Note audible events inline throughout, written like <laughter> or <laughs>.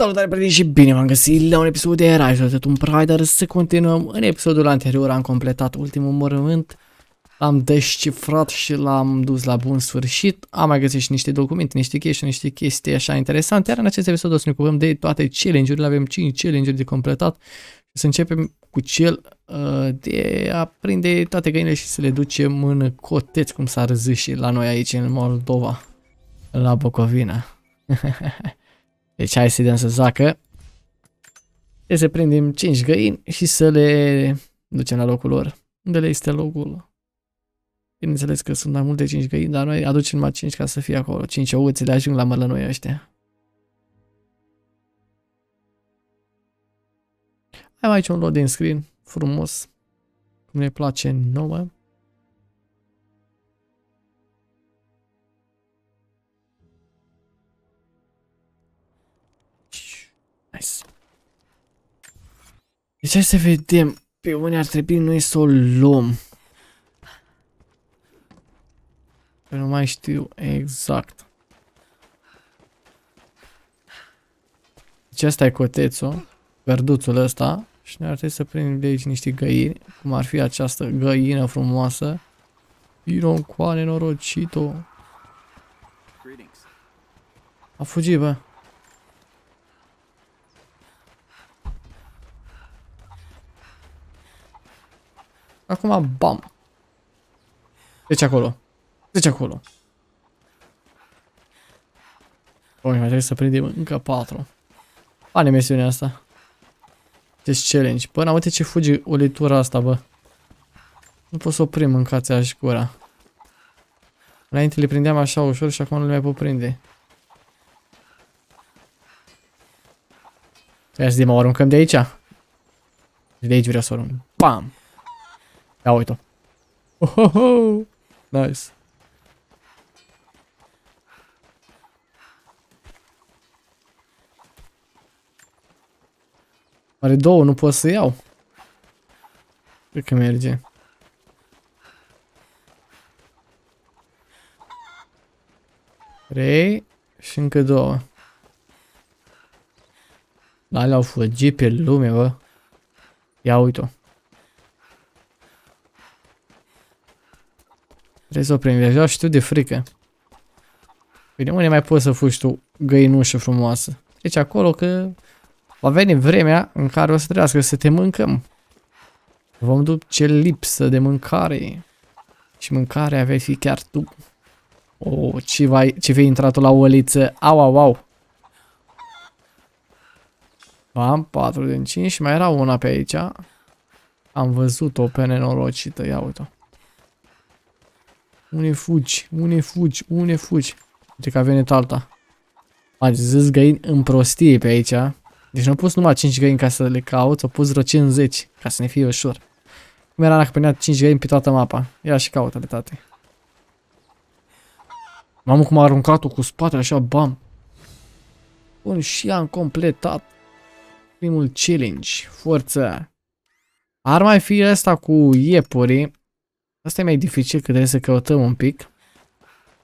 Salutare prieteni și bine v-am găsit la un episod de Rise of the Tomb Raider. Să continuăm, în episodul anterior am completat ultimul morământ L-am descifrat și l-am dus la bun sfârșit. Am mai găsit și niște documente, niște chestii, niște chestii așa interesante. Iar în acest episod o să ne ocupăm de toate challenge-urile. Avem 5 challenge-uri de completat. Și să începem cu cel uh, de a prinde toate găinile și să le ducem în coteți Cum s-ar și la noi aici în Moldova La Bocovina <laughs> Deci hai să-i dăm să zacă. E să prindem 5 găini și să le ducem la locul lor. Unde le este locul? Bineînțeles că sunt mai multe 5 găini, dar noi aducem numai 5 ca să fie acolo. 5 ouăți le ajung la mălănoi ăștia. Ai aici un loading screen frumos. Cum ne place nouă. Deci hai să vedem pe unde ar trebui noi să o luăm. Că nu mai știu exact. Deci asta e cotețul, verduțul ăsta. Și ne ar trebui să prindem de aici niște găini, cum ar fi această găină frumoasă. Iron cu nenorocito. A fugit, bă. Acum, bam. Deci acolo. Deci acolo. Oi, mai trebuie să prindem încă patru. Pane misiunea asta. Deci challenge. Bă, n-am uite ce fugi ulitura asta, bă. Nu pot să oprim mâncați și gura. Înainte le prindeam așa ușor și acum nu le mai pot prinde. Ia să de mă aruncăm de aici. De aici vreau să arunc. Bam! Ia uite-o. Oh, oh, oh. Nice. Are două, nu pot să iau. Cred că merge. Trei și încă două. Alea au fugit pe lume, bă. Ia uite-o. Trebuie să o prind. Deja știu de frică. Bine, unde mai poți să fugi tu găinușă frumoasă? Deci acolo că va veni vremea în care o să trebuiască să te mâncăm. Vom duce lipsă de mâncare. Și mâncarea vei fi chiar tu. Oh, ce, vai, ce vei intrat la o liță. Au, au, au. Am 4 din 5 și mai era una pe aici. Am văzut-o pe nenorocită. Ia uite-o. Unde fugi? Unde fugi? Unde fugi? Uite că a venit alta. Mai zis găini în prostie pe aici. Deci nu am pus numai 5 găini ca să le caut, au pus vreo 50 ca să ne fie ușor. Cum era dacă punea 5 găini pe toată mapa? Ia și caută de tate. Mamă cum a aruncat-o cu spatele așa, bam. Bun, și am completat primul challenge. Forță. Ar mai fi asta cu iepurii. Asta e mai dificil că trebuie să căutăm un pic.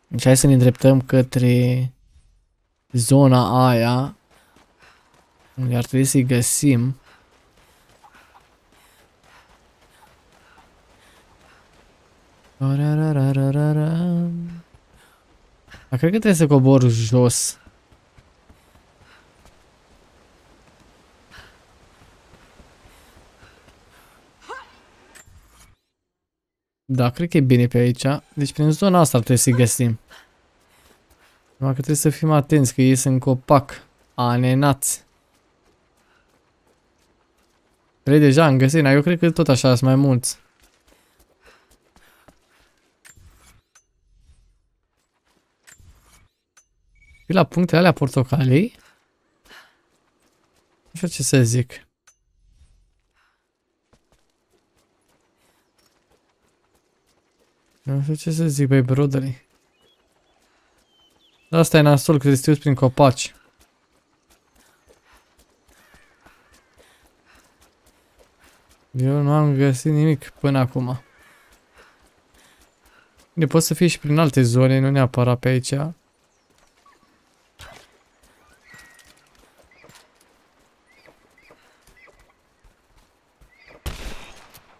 Deci hai să ne îndreptăm către zona aia unde ar trebui să-i găsim. Dar cred că trebuie să cobor jos. Da, cred că e bine pe aici. Deci prin zona asta trebuie să-i găsim. Numai că trebuie să fim atenți că ei sunt copac. Anenați. Trei deja am găsit, dar eu cred că tot așa sunt mai mulți. Și la punctele alea portocalii. Nu știu ce să zic. Nu știu ce să zic, băi, broderii. Dar asta e nasol, că te prin copaci. Eu nu am găsit nimic până acum. De poți să fie și prin alte zone, nu neapărat pe aici.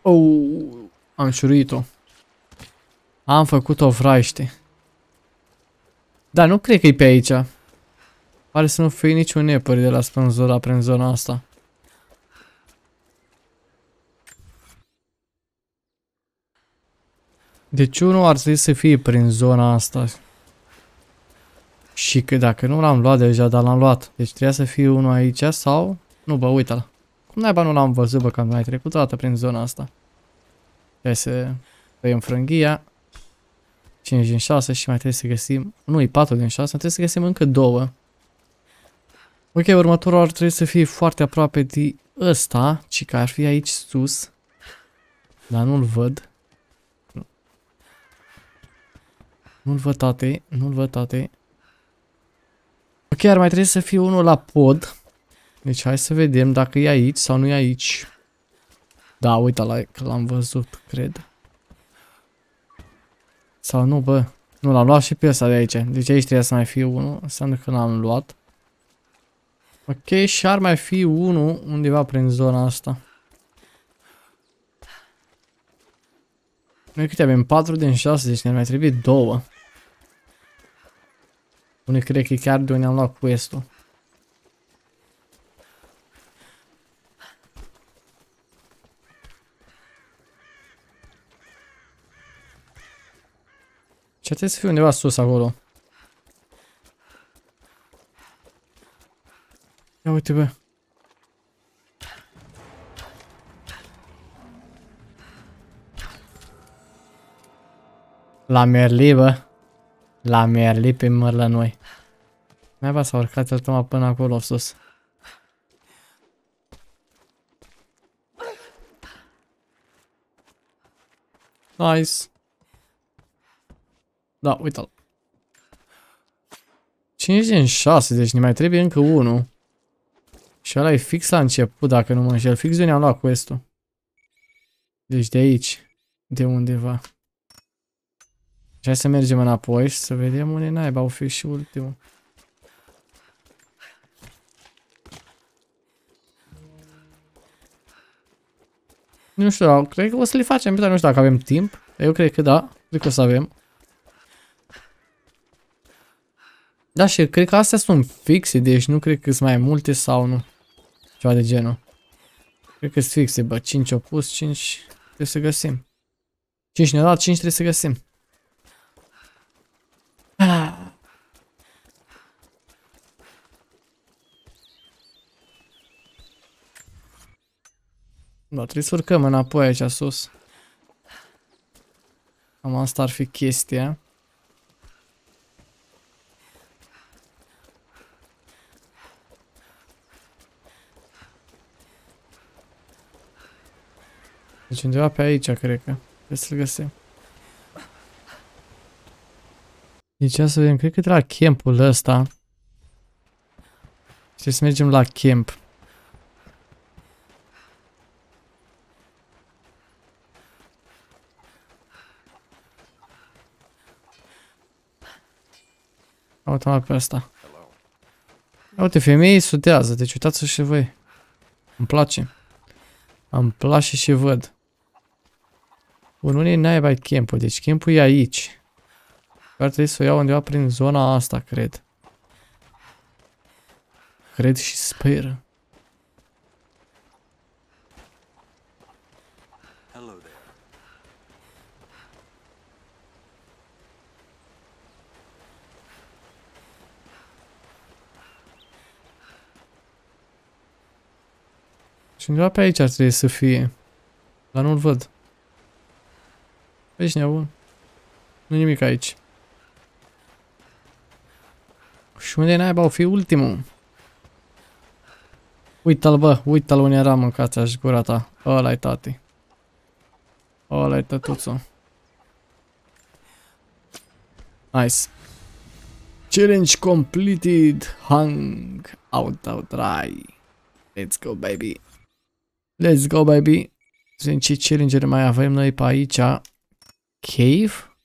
Oh, am șuruit-o. Am făcut-o fraiște. Da, nu cred că e pe aici. Pare să nu fie niciun nepăr de la spânzura prin zona asta. Deci unul ar trebui să fie prin zona asta. Și că dacă nu l-am luat deja, dar l-am luat. Deci trebuia să fie unul aici sau... Nu, bă, uite-l. Cum naiba nu l-am văzut, bă, că am mai trecut o dată prin zona asta. Hai să tăiem frânghia. 5 din 6 și mai trebuie să găsim... Nu, e 4 din 6, trebuie să găsim încă două. Ok, următorul ar trebui să fie foarte aproape de ăsta, ci că ar fi aici sus. Dar nu-l văd. Nu-l văd, tate. Nu-l văd, tate. Ok, ar mai trebui să fie unul la pod. Deci hai să vedem dacă e aici sau nu e aici. Da, uite la că l-am văzut, cred. Sau nu, bă. Nu, l-am luat și pe ăsta de aici. Deci aici trebuie să mai fie unul. Înseamnă că l-am luat. Ok, și ar mai fi unul undeva prin zona asta. Noi câte avem? 4 din 6, deci ne mai trebuie două. Unii cred că e chiar de unde am luat quest-ul. Ce trebuie să fie undeva sus acolo. Ia uite bă. La Merli, bă. La Merli pe măr la noi. Mai va s-a urcat el toma până acolo sus. Nice. Da, uite-l. 5 din 6, deci ne mai trebuie încă unul. Și ăla e fix la început, dacă nu mă înșel. Fix de unde am luat quest-ul. Deci de aici. De undeva. Și hai să mergem înapoi și să vedem unde naiba au fi și ultimul. Nu știu, cred că o să le facem, dar nu știu dacă avem timp. Eu cred că da, cred că o să avem. Da, și cred că astea sunt fixe, deci nu cred că sunt mai multe sau nu. Ceva de genul. Cred că sunt fixe, bă, 5 opus, 5 trebuie să găsim. 5 ne-a dat, 5 trebuie să găsim. Ah. <sighs> Da, trebuie să urcăm înapoi aici sus. Cam asta ar fi chestia. Deci undeva pe aici, cred că. Trebuie să-l găsim. Deci să vedem, cred că de la campul ăsta. Trebuie să mergem la camp. Uite-mă pe asta. Uite, femeii sutează, deci uitați-vă și voi. Îmi place. Îmi place și văd. Bun, unde e naiba campul? Deci campul e aici. Ar trebui să o iau undeva prin zona asta, cred. Cred și sper. Și undeva pe aici ar trebui să fie. Dar nu-l văd. Ești nebun. Nu nimic aici. Și unde naiba o fi ultimul? Uită-l bă, uită-l unde era mâncați aș gura ta. Ăla-i tati. Ăla-i tătuțul. Nice. Challenge completed. Hung out out dry. Let's go baby. Let's go, baby. Sunt ce challenge mai avem noi pe aici. Cave.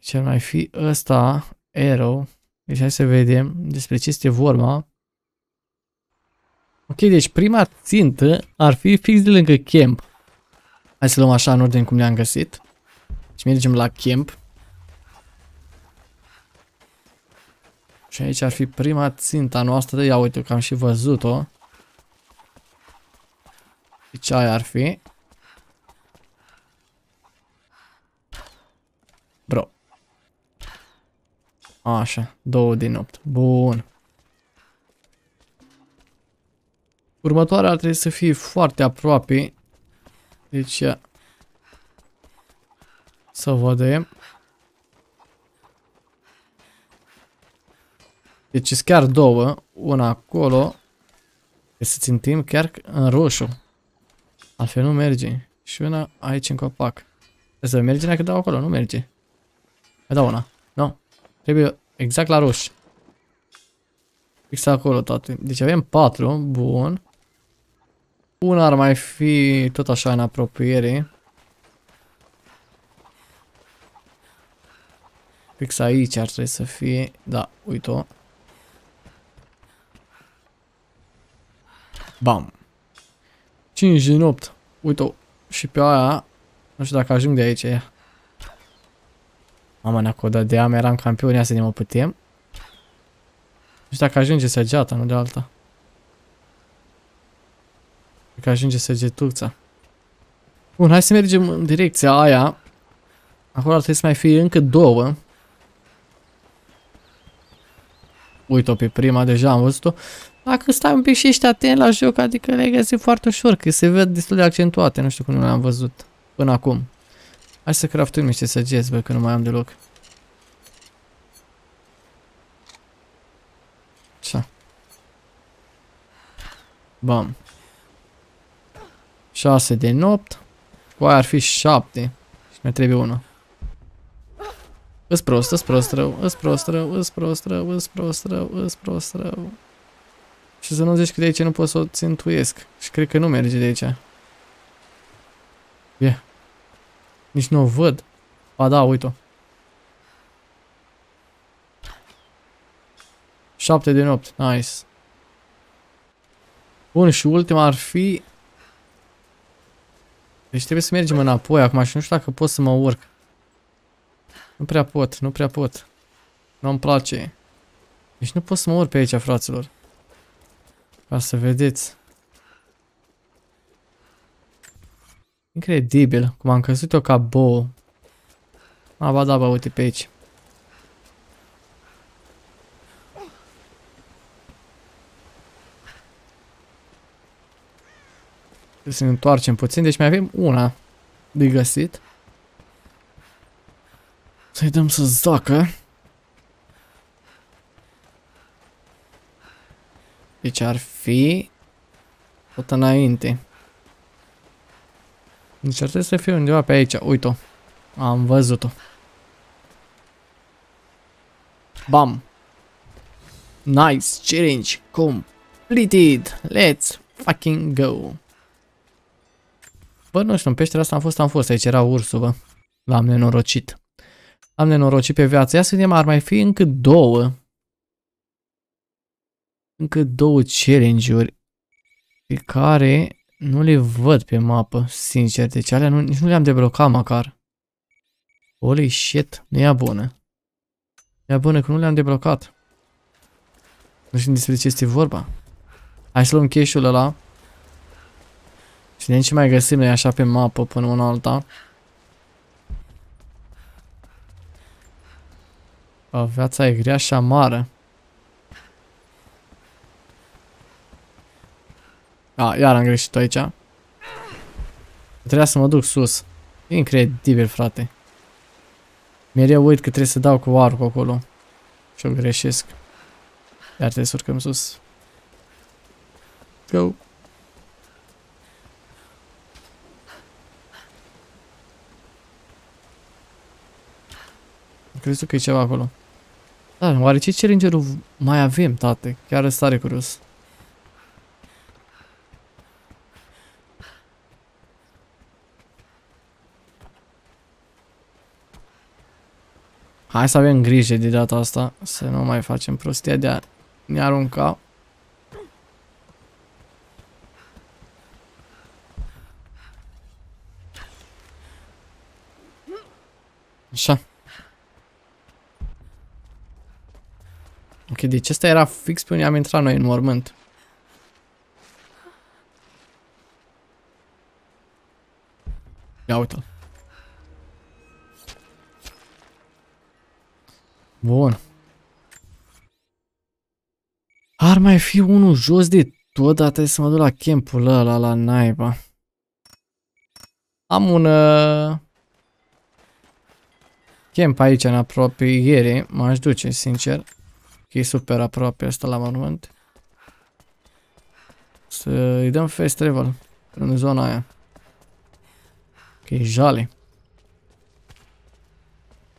Ce mai fi ăsta. Arrow. Deci hai să vedem despre ce este vorba. Ok, deci prima țintă ar fi fix de lângă camp. Hai să luăm așa în ordine cum le-am găsit. Și mergem la camp. Și aici ar fi prima ținta noastră. Ia uite că am și văzut-o. Deci aia ar fi. Bro. Așa, două din opt. Bun. Următoarea ar trebui să fie foarte aproape. Deci, să vedem. Deci sunt chiar două. Una acolo. Trebuie să țintim chiar în roșu. Altfel nu merge. Și una aici în copac. Trebuie să merge dacă dau acolo, nu merge. Mai dau una. Nu. No. Trebuie exact la roșu. Fix acolo toate. Deci avem patru. Bun. Una ar mai fi tot așa în apropiere. Fix aici ar trebui să fie. Da, uite-o. Bam. 5 din 8. Uite-o. Și pe aia. Nu știu dacă ajung de aici ea. Mama, ne-a de am, eram campion, ia să ne mă putem. Nu știu dacă ajunge săgeata, nu de alta. Cred că ajunge săgetuța. Bun, hai să mergem în direcția aia. Acolo ar trebui să mai fie încă două. Uite-o pe prima, deja am văzut-o. Dacă stai un pic și ești atent la joc, adică le găsi foarte ușor, că se văd destul de accentuate, nu știu cum nu le-am văzut până acum. Hai să craftuim niște săgeți, bă, că nu mai am deloc. Așa. Bam. 6 de 8. Cu aia ar fi 7. Și mai trebuie una. Îs prost, îs prost rău, îs prost rău, îs prost rău, îs prost rău, îs prost rău. Și să nu zici că de aici nu pot să o țintuiesc. Și cred că nu merge de aici. Yeah. Nici nu o văd. Ba da, uite-o. 7 din 8. Nice. Bun, și ultima ar fi... Deci trebuie să mergem înapoi acum și nu știu dacă pot să mă urc. Nu prea pot, nu prea pot. Nu-mi place. Deci nu pot să mă urc pe aici, fraților. Ca să vedeți. Incredibil, cum am căzut eu ca bou. A, ba da, bă, uite pe aici. Trebuie să ne întoarcem puțin, deci mai avem una de găsit. Să-i dăm să zacă. Deci ar fi tot înainte. Deci ar trebui să fie undeva pe aici. Uite-o. Am văzut-o. Bam. Nice challenge completed. Let's fucking go. Bă, nu știu, în peștera asta am fost, am fost. Aici era ursul, bă. L-am nenorocit. Am nenorocit pe viață. Ia să vedem, ar mai fi încă două. Încă două challenge-uri pe care nu le văd pe mapă, sincer. Deci alea nu, nici nu le-am deblocat măcar. Holy shit, nu e bună. Nu e bună că nu le-am deblocat. Nu știu despre ce este vorba. Hai să luăm cash-ul ăla. Și vedem ce mai găsim noi așa pe mapă până una alta. viața e grea și amară. A, iar am greșit aici. Trebuia să mă duc sus. Incredibil, frate. Mereu uit că trebuie să dau cu arcul acolo. Și o greșesc. Iar trebuie să urcăm sus. Go. Crezut că e ceva acolo. Da, oare ce challenge mai avem, tate? Chiar stare curios. Hai să avem grijă de data asta, să nu mai facem prostia de a ne arunca. Așa. Ok, deci ăsta era fix pe unde am intrat noi în mormânt. Mai fi unul jos de tot, dar trebuie să mă duc la campul ăla, la naiba. Am un... Uh, camp aici în apropiere, m-aș duce, sincer. Că e super aproape asta la mormânt. Să-i dăm fast travel în zona aia. Că e jale.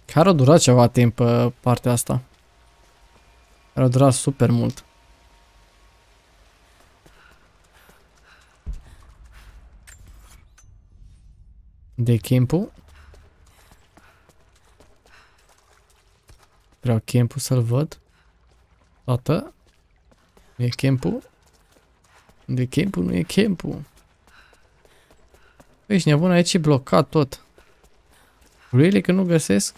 Care a durat ceva timp uh, partea asta. Care a durat super mult. De campul. Vreau campul să-l văd. Toată. Nu e campul. De campul nu e campul. Ești nebun, aici e blocat tot. Really că nu găsesc?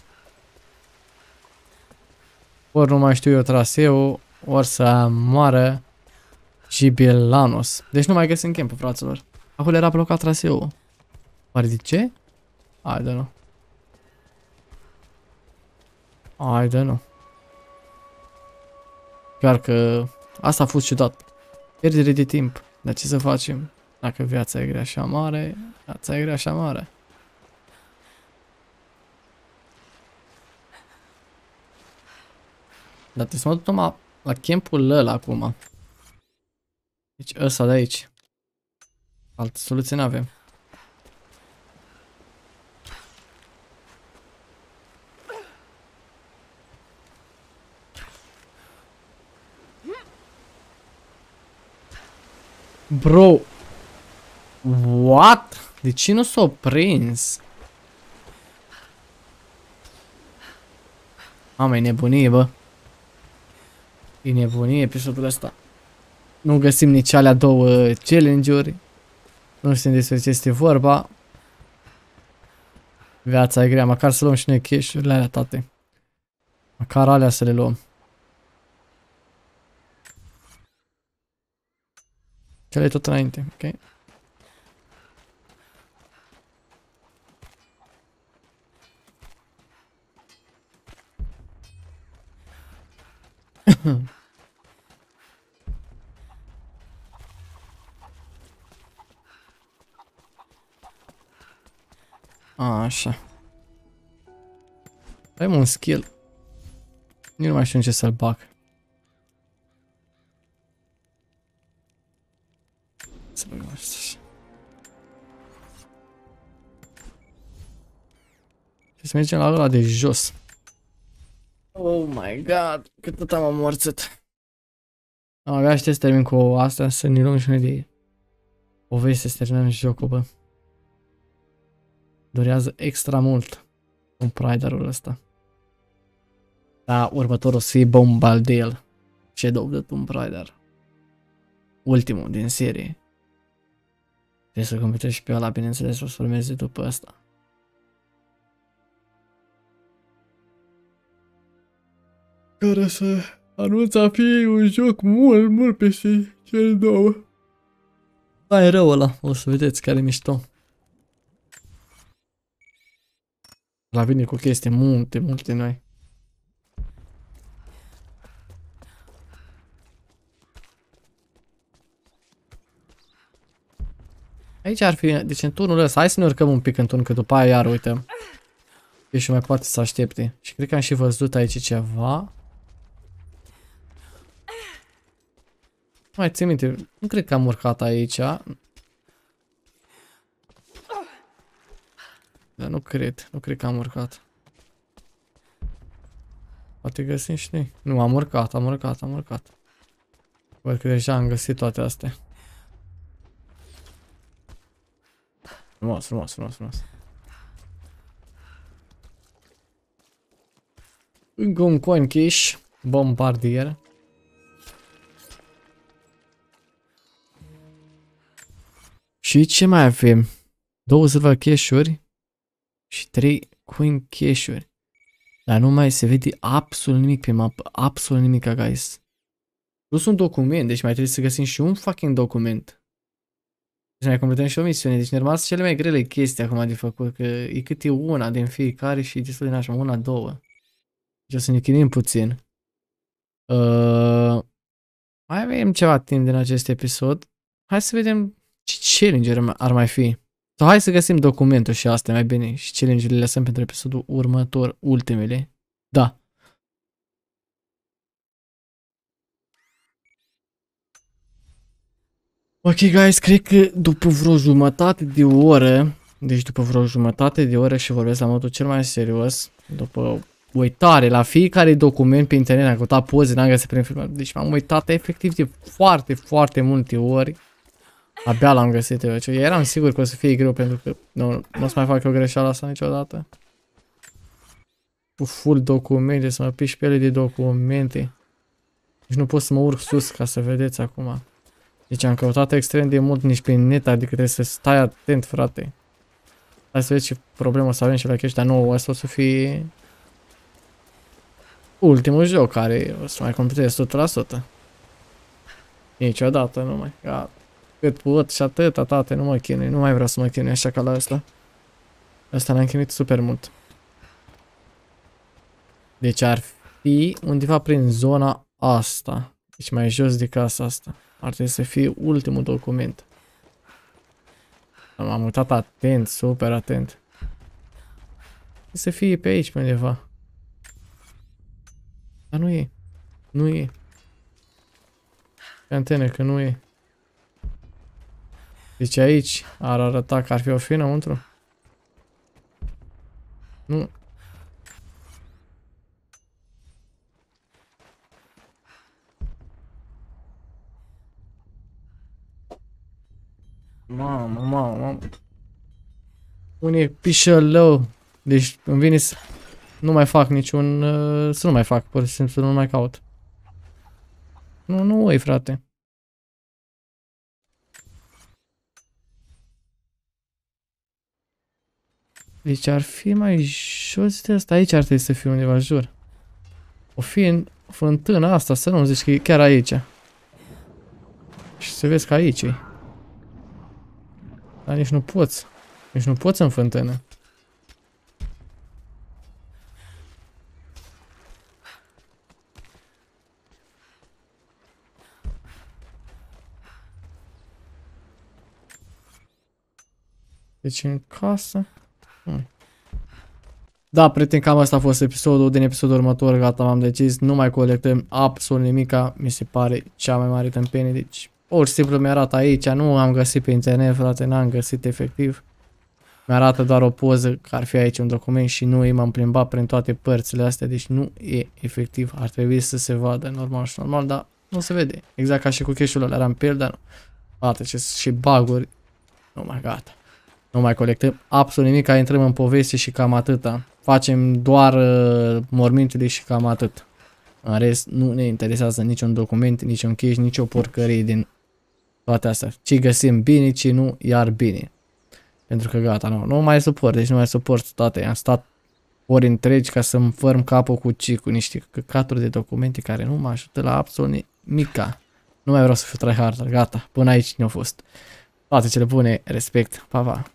Ori nu mai știu eu traseul, ori să moară Gibilanos. Deci nu mai găsim campul, fraților. Acolo era blocat traseul. Oare de ce? I don't know. I don't know. Chiar că asta a fost ciudat. Pierdere de timp. Dar ce să facem? Dacă viața e grea așa mare, viața e grea așa mare. Dar trebuie să mă duc numai la campul ăla acum. Deci ăsta de aici. Altă soluție n-avem. Bro. What? De ce nu s-a prins? Mamă, e nebunie, bă. E nebunie episodul ăsta. Nu găsim nici alea două challenge-uri. Nu știm despre ce este vorba. Viața e grea, măcar să luăm și noi cash-urile alea, tate. Măcar alea să le luăm. Cele tot înainte, ok? <laughs> Așa. Avem un skill. Nu mai știu în ce să-l bag. Să mergem la ăla de jos. Oh my god, cât tot am amorțit. Am avea aștept să termin cu asta, să ne luăm și noi de poveste să terminăm jocul, bă. Durează extra mult un Priderul ăsta. Da, următorul o să fie Bombardil. Shadow of the Tomb Raider. Ultimul din serie. Trebuie să completez și pe ăla, bineînțeles, o să urmeze după asta. Care să anunță a fi un joc mult, mult peste cele două. Da, e rău ăla, o să vedeți care e mișto. La vine cu chestii multe, multe noi. Aici ar fi, deci în turnul ăsta, hai să ne urcăm un pic în turn, că după aia iar, uite. E și mai poate să aștepte. Și cred că am și văzut aici ceva. Mai țin minte, nu cred că am urcat aici. Dar nu cred, nu cred că am urcat. Poate găsim și noi. Nu, am urcat, am urcat, am urcat. Văd că deja am găsit toate astea. Frumos, frumos, frumos, frumos. Încă un coin cash. Bombardier. Și ce mai avem? Două silver cash-uri și trei coin cash-uri. Dar nu mai se vede absolut nimic pe mapă. Absolut nimic, guys. Plus un document, deci mai trebuie să găsim și un fucking document. Deci mai completăm și o misiune. Deci normal sunt cele mai grele chestii acum de făcut, că e cât e una din fiecare și destul de nașa, una, două. Deci o să ne chinim puțin. Uh, mai avem ceva timp din acest episod. Hai să vedem ce challenge ar mai fi. Sau hai să găsim documentul și astea mai bine și challenge-urile le lăsăm pentru episodul următor, ultimele. Da. Ok, guys, cred că după vreo jumătate de oră, deci după vreo jumătate de oră și vorbesc la modul cel mai serios, după uitare la fiecare document pe internet, am căutat poze, n-am găsit prin film, deci m-am uitat efectiv de foarte, foarte multe ori, abia l-am găsit eu, eu eram sigur că o să fie greu pentru că nu, nu o să mai fac o greșeală asta niciodată. Cu full documente, să mă piși pe ele de documente. Deci nu pot să mă urc sus ca să vedeți acum. Deci am căutat extrem de mult nici pe net, adică trebuie să stai atent, frate. Hai să vezi ce problemă să avem și la chestia nouă. Asta o să fie ultimul joc care o să mai completez 100%. Niciodată, nu mai. Gata. Cât pot și atâta, tate, nu mă chinui. Nu mai vreau să mă chinui așa ca la asta. Asta l-am chinuit super mult. Deci ar fi undeva prin zona asta. Deci mai jos de casa asta. Ar trebui să fie ultimul document. M-am uitat atent, super atent. Să fie pe aici, pe undeva. Dar nu e. Nu e. Pe antene, că nu e. Deci aici ar arăta că ar fi o fi înăuntru. Nu. Mamă, mamă, mamă. Unde e pișălău? Deci îmi vine să nu mai fac niciun... Uh, să nu mai fac, pur și simplu să nu mai caut. Nu, nu, ei, frate. Deci ar fi mai jos de asta. Aici ar trebui să fie undeva, jur. O fi în fântâna asta, să nu zici că e chiar aici. Și să vezi că aici e. Dar nici nu poți. Nici nu poți în fântână. Deci în casă. Hmm. Da, prieten, cam asta a fost episodul. Din episodul următor, gata, m-am decis. Nu mai colectăm absolut nimica. Mi se pare cea mai mare tâmpenie. Deci, pur și simplu mi-arată aici. Nu am găsit pe internet, frate, n-am găsit efectiv. Mi-arată doar o poză că ar fi aici un document și nu i m-am plimbat prin toate părțile astea. Deci nu e efectiv. Ar trebui să se vadă normal și normal, dar nu se vede. Exact ca și cu cash-ul ăla, eram pe el, dar nu. Poate ce și baguri. Nu mai gata. Nu mai colectăm absolut nimic, intrăm în poveste și cam atâta. Facem doar uh, mormintele și cam atât. În rest, nu ne interesează niciun document, niciun cash, nicio porcărie din toate astea. Ce găsim bine, ce nu, iar bine. Pentru că gata, nu, nu mai suport, deci nu mai suport toate. Am stat ori întregi ca să-mi fărm capul cu ci, cu niște căcaturi de documente care nu mă ajută la absolut nimica. Nu mai vreau să fiu tryhard, gata, până aici ne-a fost. Toate cele bune, respect, pa, pa.